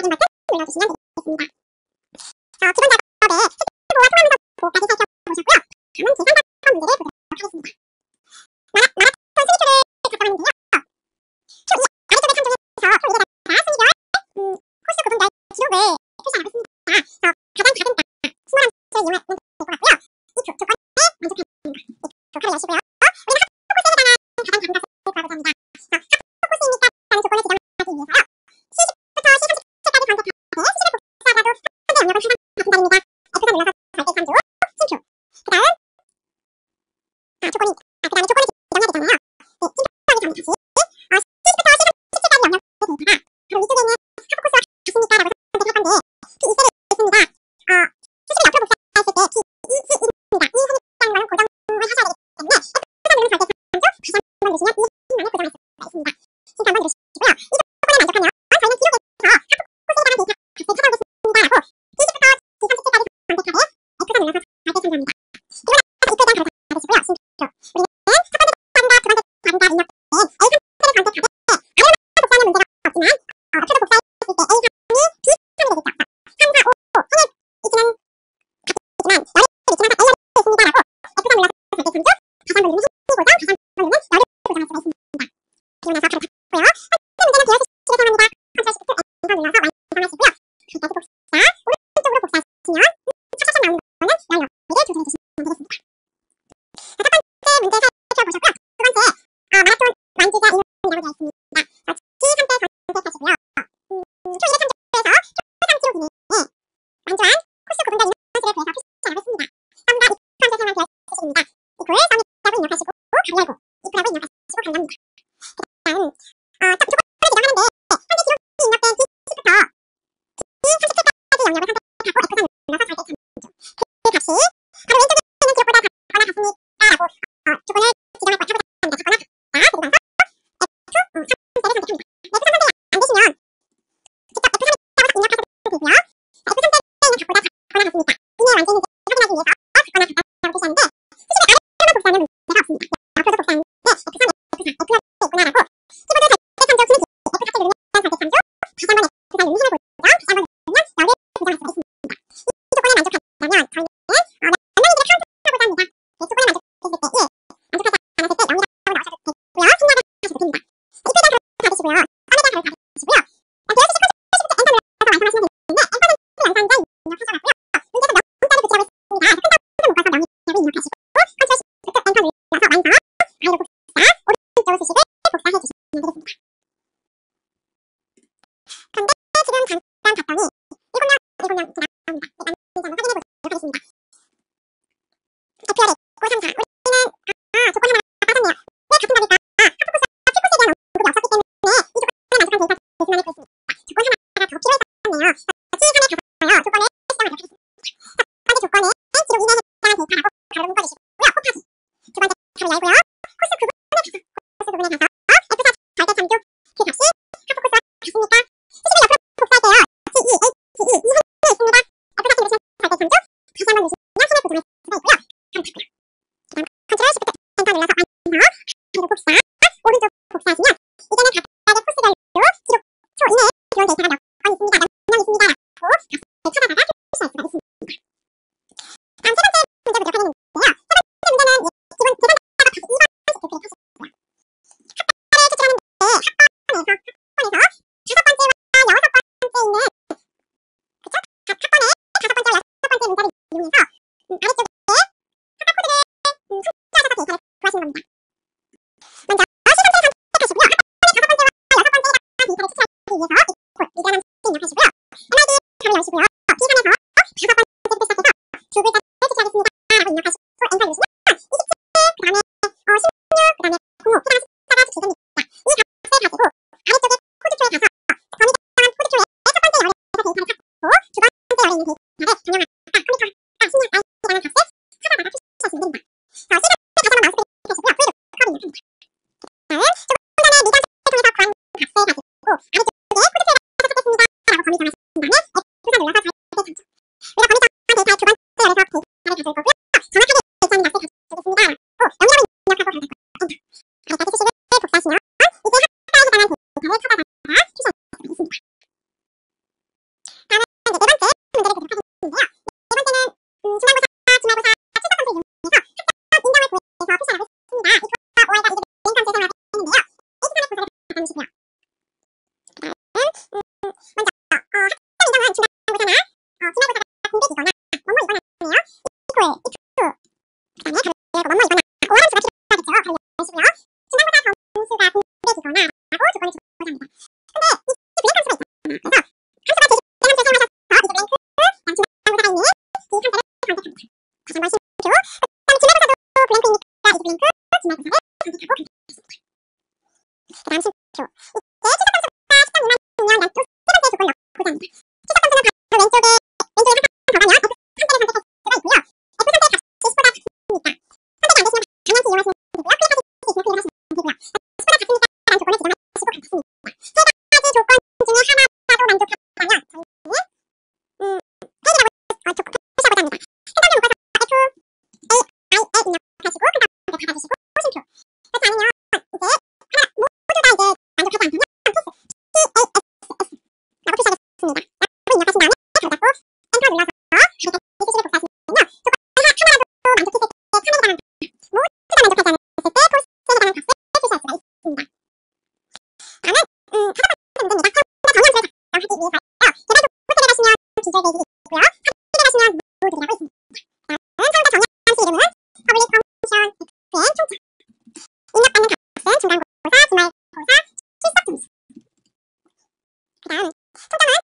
Coming back in. お。 바로 묶어주시고요. 코파지 두 번째 바로 열고요. 他很关心。 영역은 B번부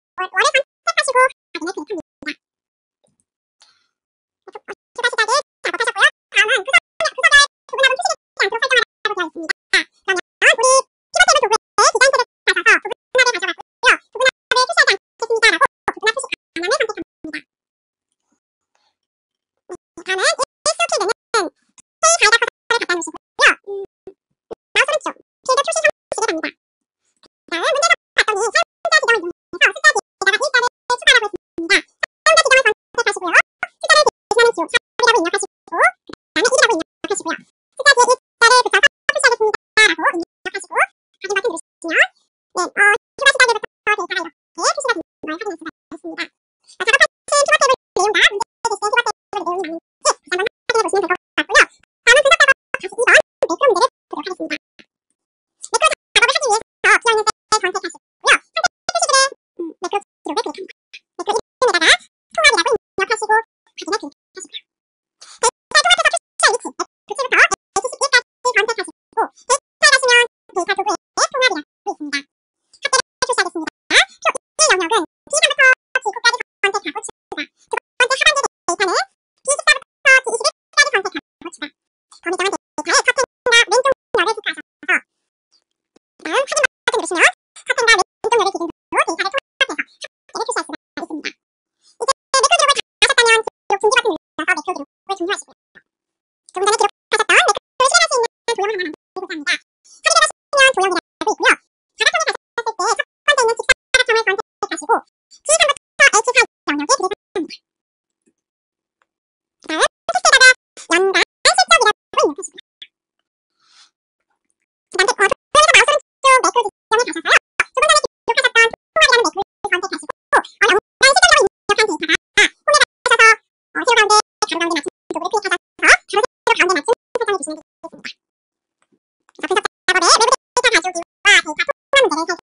あ。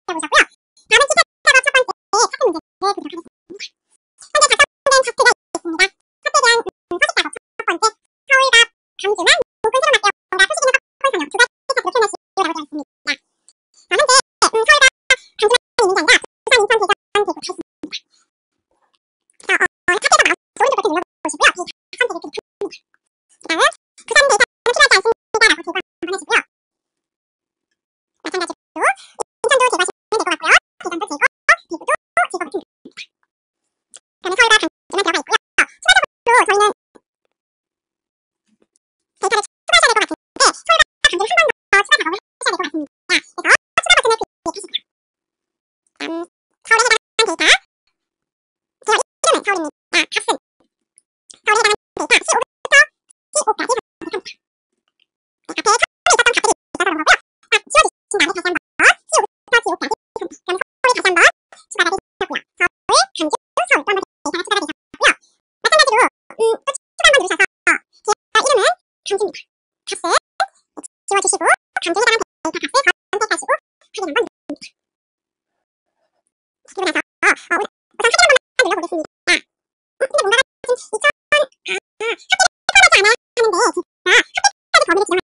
상징입니다. 값을 지워주시고 감정에 관한 데이터 값을 선택하시고 확인한 건 누릅니다. 그리고 나서 어, 어 우선 확인 한번 눌러보겠습니다. 아, 어, 근데 뭔가 지금 2000, 아, 합계를 따라하지 않았는데 진짜 합계까지 범위를 지나면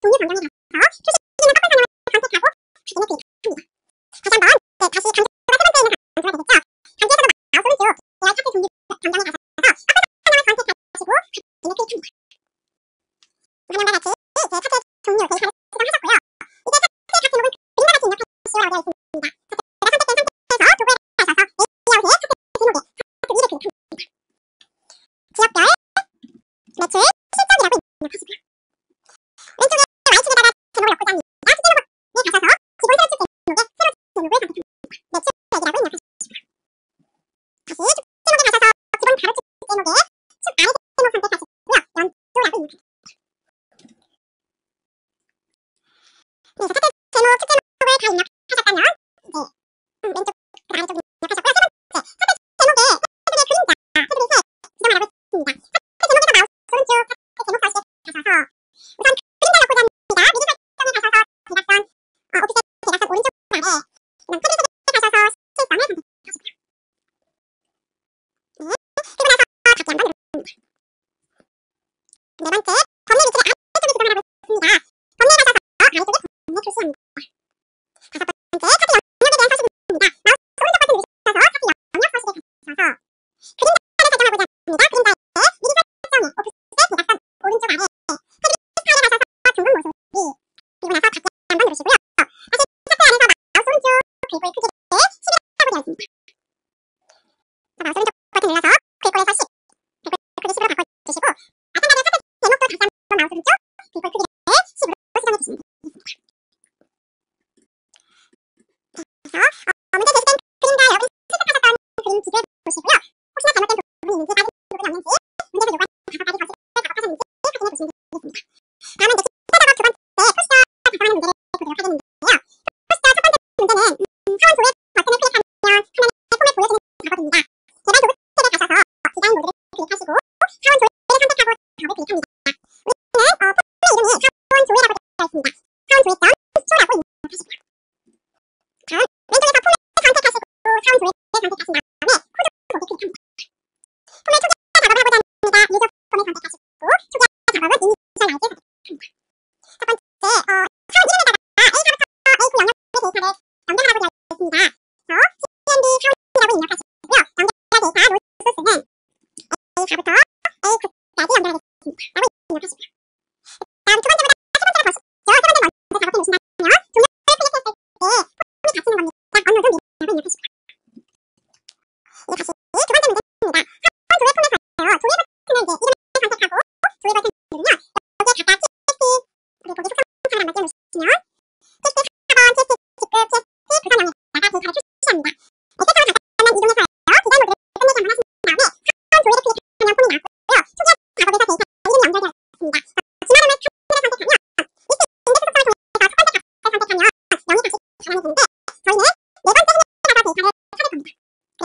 同业旁单位 levante subiera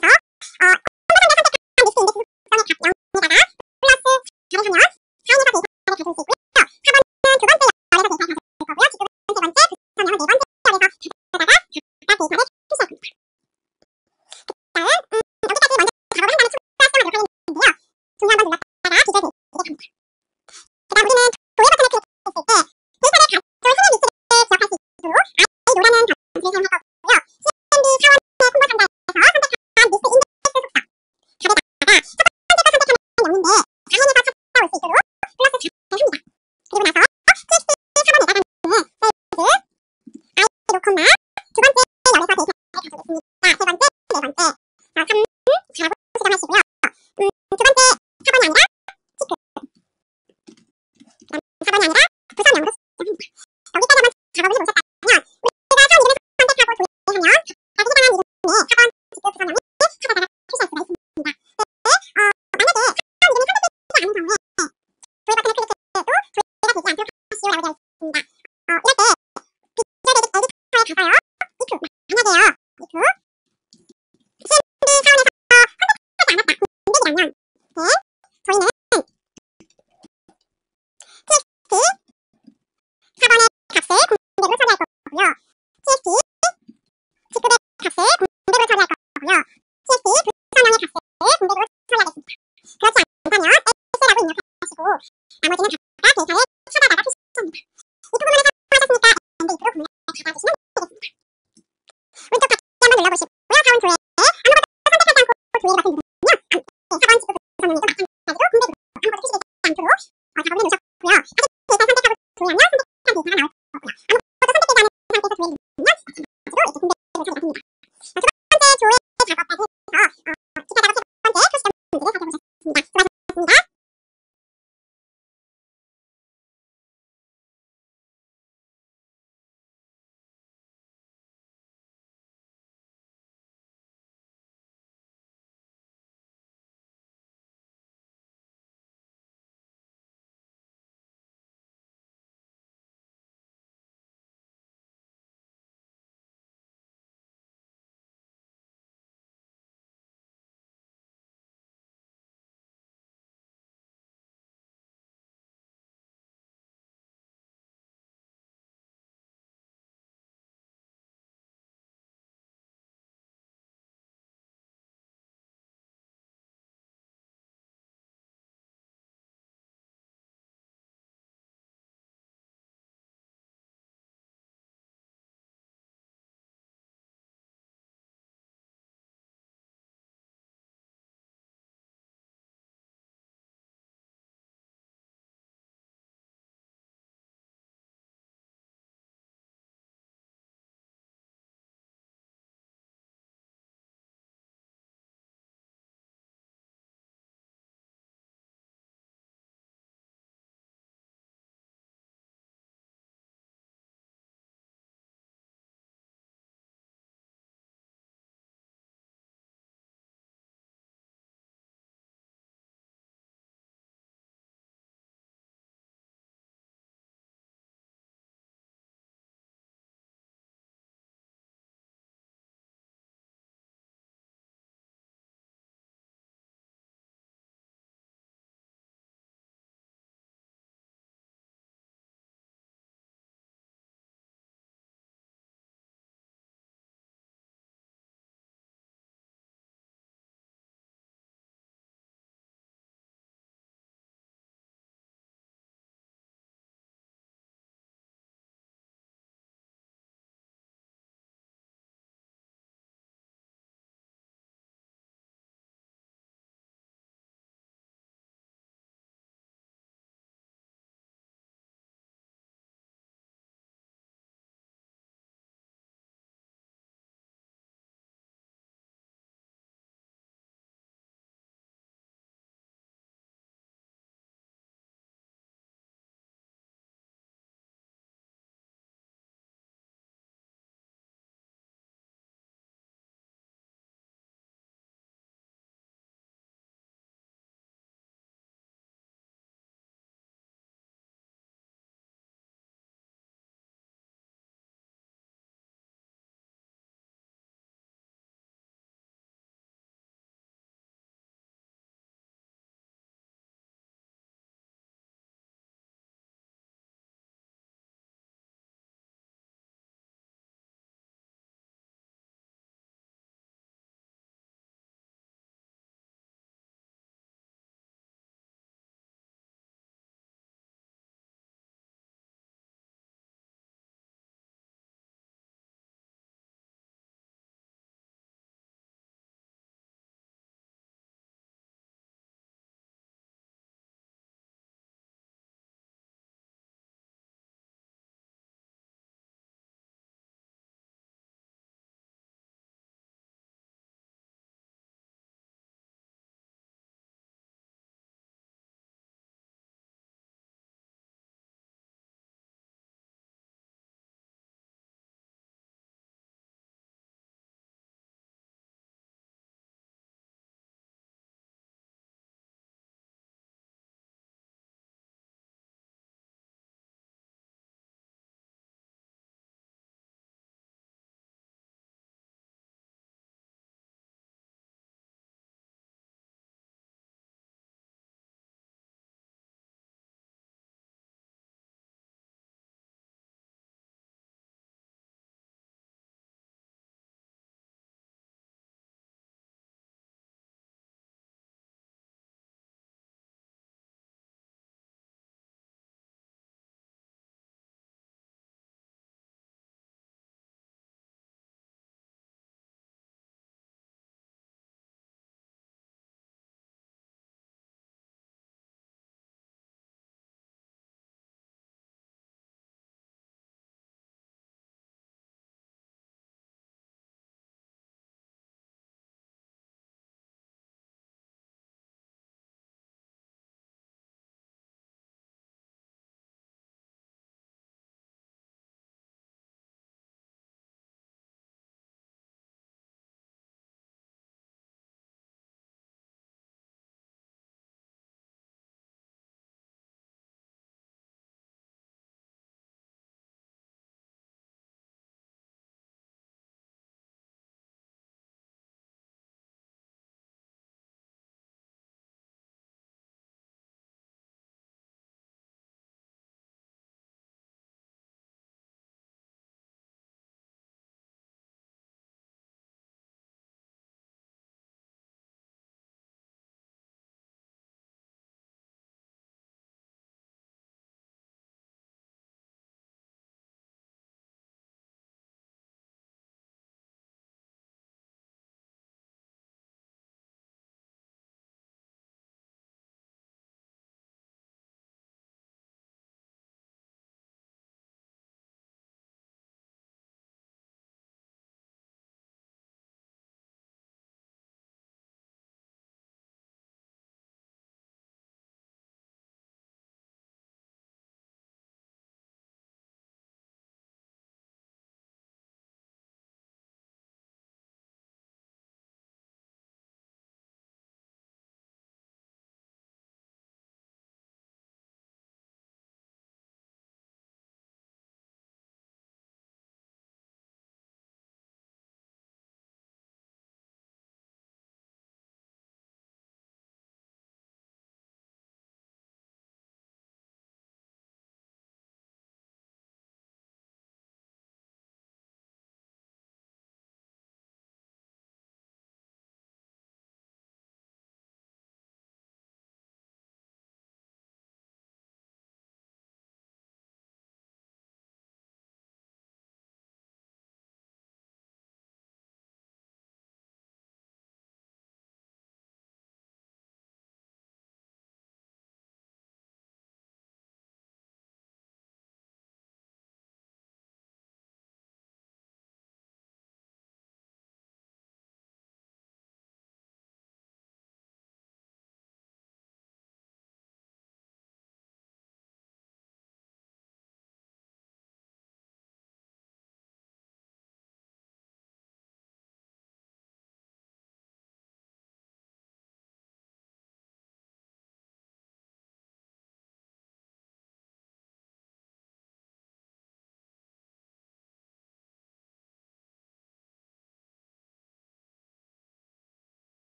でし